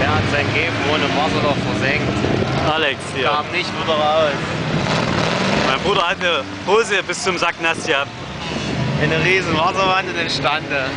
Der hat sein Geben ohne Wasser doch versenkt. Alex hier. Kam nicht wieder raus. Mein Bruder hat eine Hose bis zum Sack nass gehabt. Eine riesen Wasserwand entstanden.